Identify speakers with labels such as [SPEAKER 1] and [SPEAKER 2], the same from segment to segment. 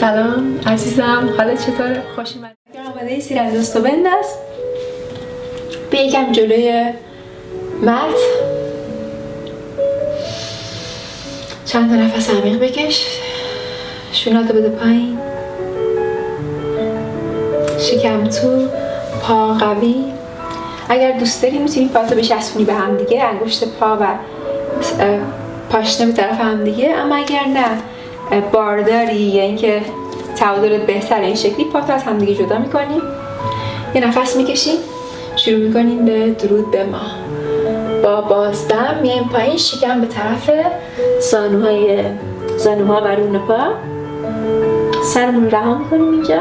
[SPEAKER 1] سلام عزیزم. حالت چطوره؟ خوش اومدی. آماده سیر از و بنداز. به یکم جلوی مت چند تا نفس بکش. شوناتو بده پایین. شکم تو پا قوی. اگر دوست داری می‌تونی پاتو بچسبونی به هم دیگه. انگشت پا و پاشنه به طرف هم دیگه. اما اگر نه بارداری یا اینکه تعادلت بهتر این شکلی پاتو از هم دیگه جدا می‌کنی یه نفس می‌کشیم شروع می‌کنیم به درود به ما. با بازدم میایم پایین شکم به طرف زانوهای زانوها و رون پا سرمون رها می‌کنیم اینجا.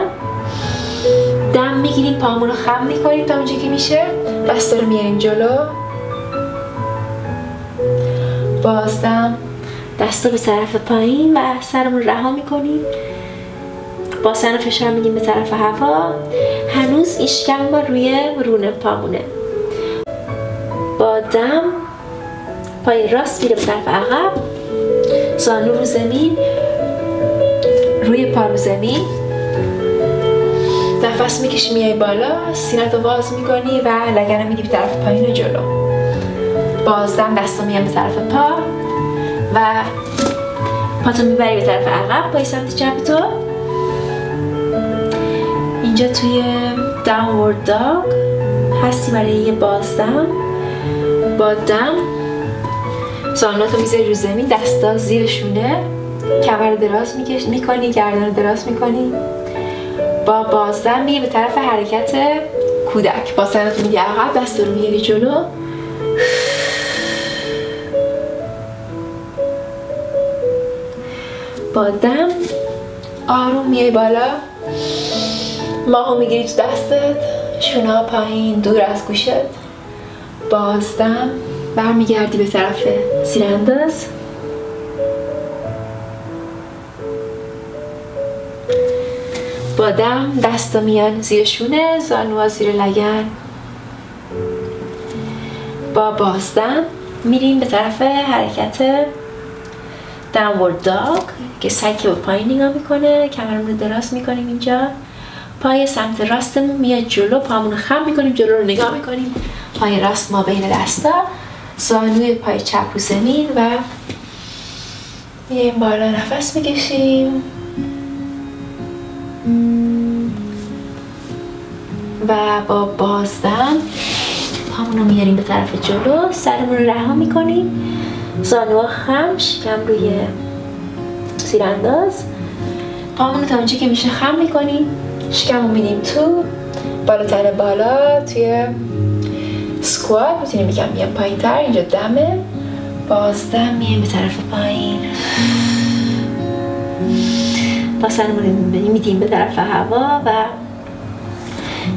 [SPEAKER 1] دم می‌گیریم پامون رو خم می‌کنیم تا اونجا که میشه. بسته رو میاریم جلو. بازدم دست رو به طرف پایین و سرمون رها می‌کنیم. با سر فشار میدیم به طرف هوا. هنوز این شکم ما روی رون پامونه. با دم پای راست میره به طرف عقب. زانو رو زمین روی پا رو زمین. نفس می‌کشی میای بالا. سینت رو باز می‌کنی و لگن رو میدی به طرف پایین و جلو. بازدم دست رو میان به طرف پا. و پاتو می‌بری به طرف عقب پای سمت چپ تو. اینجا توی داونورد داگ هستی برای یه بازدم. با دم زانواتو می‌ذاری رو زمین دستا زیر شونه کمر دراز می‌کنی گردن دراز می‌کنی. با بازدم میری به طرف حرکت کودک. با سرت میدی عقب دست رو میاری جلو. با دم آروم میای بالا. ماهو می‌گیری تو دستت. شونا پایین دور از گوشت. بازدم برمیگردی به طرف سیرانداز. با دم دستا میان زیر شونه زانوها زیر لگن. با بازدم میریم به طرف حرکت داونورد داگ که سگ به پایین نگاه می‌کنه کمرمون رو دراز می‌کنیم اینجا. پای سمت راستمون میاد جلو پامون رو خم می‌کنیم جلو رو نگاه می‌کنیم. پای راست ما بین دستا زانوی پای چپ رو زمین و میایم بالا نفس می‌کشیم. و با بازدم پامون رو میاریم به طرف جلو سرمون رو رها می‌کنیم. زانوها خم شکم روی سیرانداز. پامون تا اونجا که میشه خم می‌کنیم. شکم رو میدیم تو بالاتر بالا توی سکوات. می‌تونیم یکم بیام پایین تر اینجا دمه. بازدم میایم به طرف پایین. با سرمون میدیم. به طرف هوا و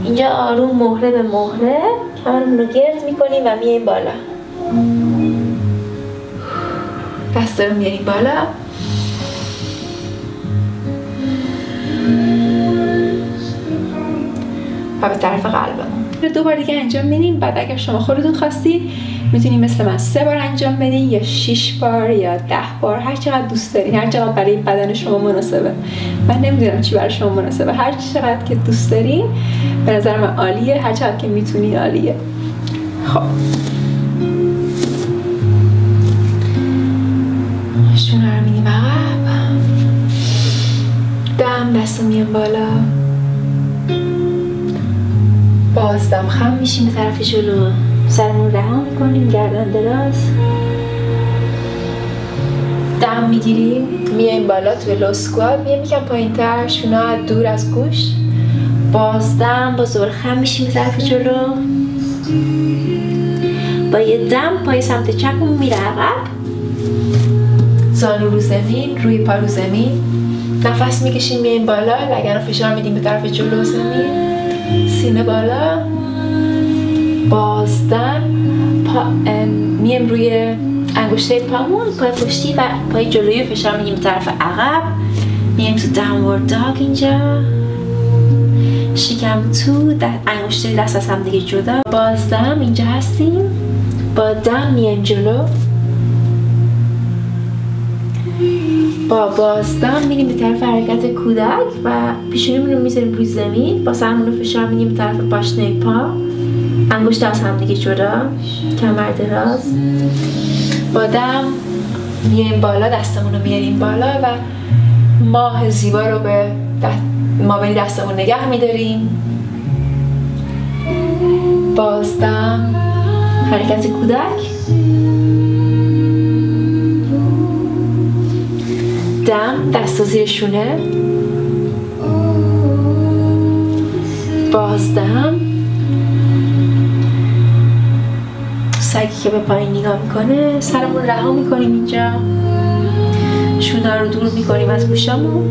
[SPEAKER 1] اینجا آروم مهره به مهره. کمرمون رو گرد می‌کنیم و میایم بالا. دست رو میاریم بالا و به طرف قلبمون. دو بار دیگه انجام میدیم. بعد اگر شما خودتون خواستید می‌تونید مثل من سه بار انجام بدین یا شیش بار یا ده بار. هر چقدر دوست دارین هر چقدر برای بدن شما مناسبه. من نمی‌دونم چی برای شما مناسبه. هر چقدر که دوست دارین به نظر من عالیه. هر چقدر که می‌تونین عالیه. خب. شونه رو میدیم عقب. دم دست میان بالا. بازدم خم میشیم به طرف جلو. سرمون رها می‌کنیم گردن دراز. دم می‌گیریم میایم بالا توی لو سکوات. میایم یکم پایین تر شونا دور از گوش. بازدم با زور خم میشیم به طرف جلو. با یه دم پای سمت چپمون میره عقب. زانو رو زمین روی پا رو زمین. نفس می‌کشیم میایم بالا. لگن رو فشار میدیم به طرف جلو زمین. سینه بالا. بازدم پا میم روی انگشته پامون. پای پشتی و پای جلوی فشار میدیم به طرف عقب. میایم تو داونورد داگ اینجا. شکم تو انگشته دست از هم دیگه جدا. بازدم اینجا هستیم. با دم میایم جلو. با بازدم میریم به طرف حرکت کودک و پیشونیمون رو می‌ذاریم روی زمین. با سرمون رو فشار میدیم به طرف پاشنه پا. انگشت از همدیگه جدا. کمر دراز. با دم میایم بالا دستمون رو میاریم بالا و ماه زیبا رو به ما بین دستمون نگه میداریم. بازدم حرکت کودک. دم دست زیر شونه بازدم سگی که به پایین نگاه می‌کنه سرمون رها می‌کنیم اینجا. شونه رو دور می‌کنیم از گوشامون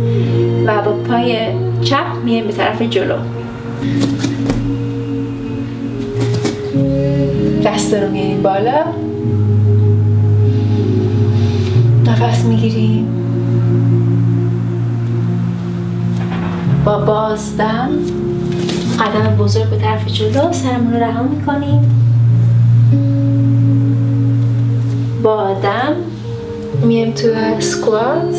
[SPEAKER 1] و با پای چپ میایم به طرف جلو. دست رو میاریم بالا. نفس می‌گیریم. با بازدم قدم بزرگ به طرف جلو سرمون رو رها می‌کنیم. با آدم میایم تو سکوات.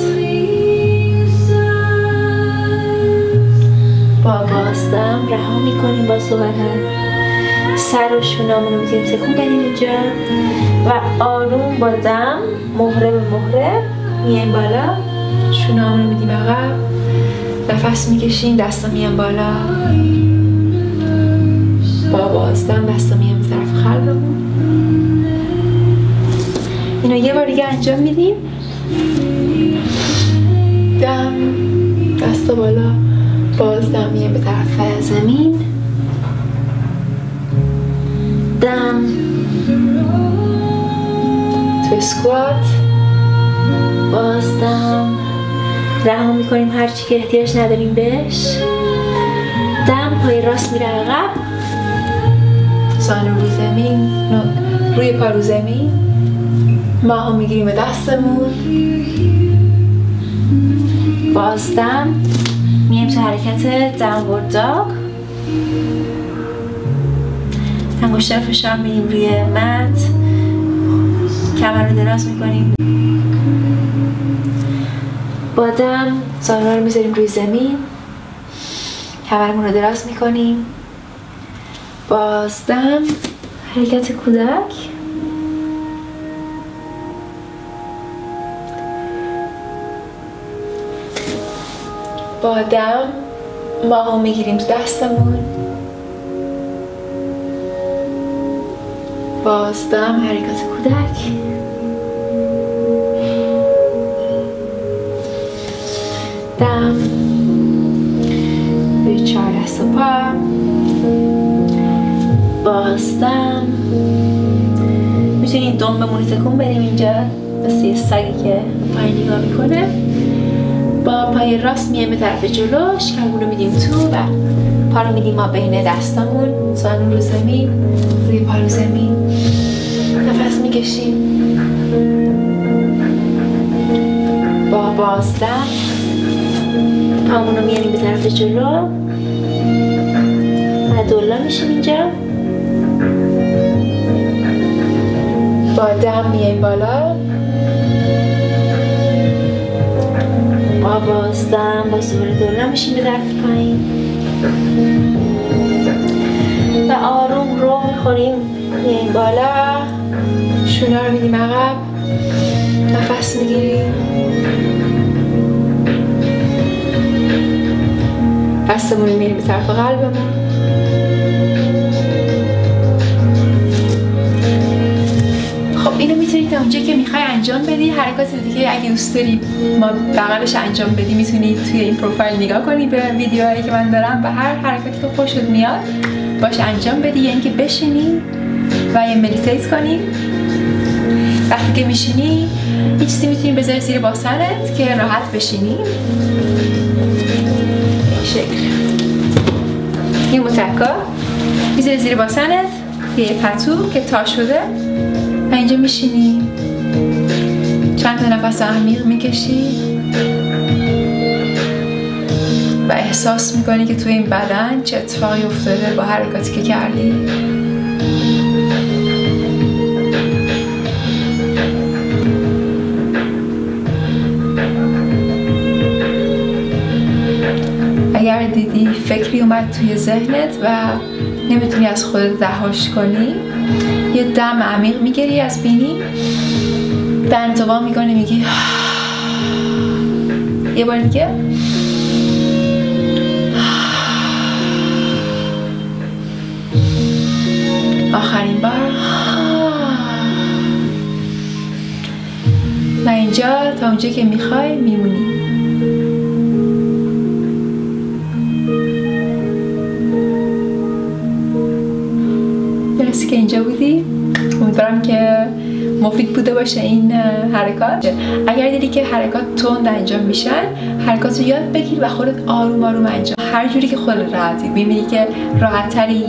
[SPEAKER 1] با بازدم رها می‌کنیم با صورت سر و شونامون رو می‌تونیم تکون اینجا. و آروم با دم مهره به مهره میایم بالا. شونامون رو میدیم نفس می‌کشیم دستا میان بالا. با بازدم دستا میان طرف قلبمون. اینو یه بار دیگه انجام میدیم. دم دستا بالا بازدم میان به طرف زمین. دم تو سکوات بازدم. رها می‌کنیم. هرچی که احتیاج نداریم بهش. دم پای راست میره عقب. زانو روی زمین. روی پا رو زمین. ما می‌گیریم به دستمون. بازدم میایم تو حرکت داونورد داگ انگشتر فشار میدیم روی مت کمر رو دراز می‌کنیم. با دم زانوها رو می‌ذاریم روی زمین. کمرمون رو دراز می‌کنیم. بازدم حرکت کودک. با دم ما هم می‌گیریم تو دستمون. بازدم حرکت کودک. دم به چهار دست پا. بازدم می‌تونید دم بمونی تکون بریم اینجا. مثل یه سگی که پای نگاه می‌کنه. با پای راست میایم به طرف جلو. شکمون رو میدیم تو و پا رو میدیم ما بین دستامون. زانو رو زمین. روی پا رو زمین. نفس می‌کشیم. با بازدم پامون رو میاریم به طرف جلو. و دولا میشیم اینجا. با دم میایم بالا. با بازدم با سوره دولا میشیم به طرف پایین. و آروم رو می‌خوریم. میایم بالا. شونه رو میدیم عقب. نفس می‌گیریم. دستمون میریم به طرف قلبمون. خب اینو می‌تونید تا اونجا که می‌خوای انجام بدی حرکات دیگه اگه دوست داری ما بغلش انجام بدی می‌تونی توی این پروفایل نگاه کنی به ویدیوهایی که من دارم و هر حرکاتی که خوشت میاد باش انجام بدی. یا اینکه بشینی و یه مدیتیت کنی. وقتی که میشینی هیچ چیزی می‌تونی بذاری زیر باسنت که راحت بشینی. متکا می‌ذاری زیر باسنت یه پتو که تا شده. و اینجا میشینی. چند تا نفس عمیق می‌کشی. و احساس می‌کنی که توی این بدن چه اتفاقی افتاده با حرکاتی که کردی. توی ذهنت و نمی‌تونی از خودت رهاش کنی. یه دم عمیق می‌گیری از بینی. به انتقام می‌کنی میگی یه بار دیگه. آخرین بار. و اینجا تا اونجا که می‌خوای میمونی. مرسی که اینجا بودی. امیدوارم که مفید بوده باشه این حرکات. اگر دیدی که حرکات تند انجام میشن حرکات رو یاد بگیر و خودت آروم آروم انجام. هر جوری که خودت راحتی ببینی که راحت تری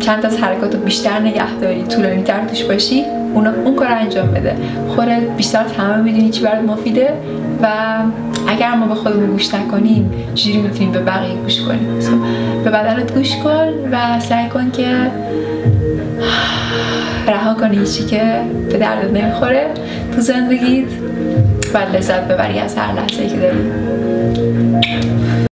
[SPEAKER 1] چند از حرکات رو بیشتر نگه داری طولانی تر توش باشی اونا اون کار انجام بده. خودت بیشتر همه می‌دونی چی برات مفیده و اگر ما به خودمون گوش نکنیم چجوری می‌تونیم به بقیه گوش کنیم؟ به بدنت گوش کن و سعی کن که رها کنی چی که به دردت نمی‌خوره تو زندگیت و لذت ببری از هر لحظه که داری.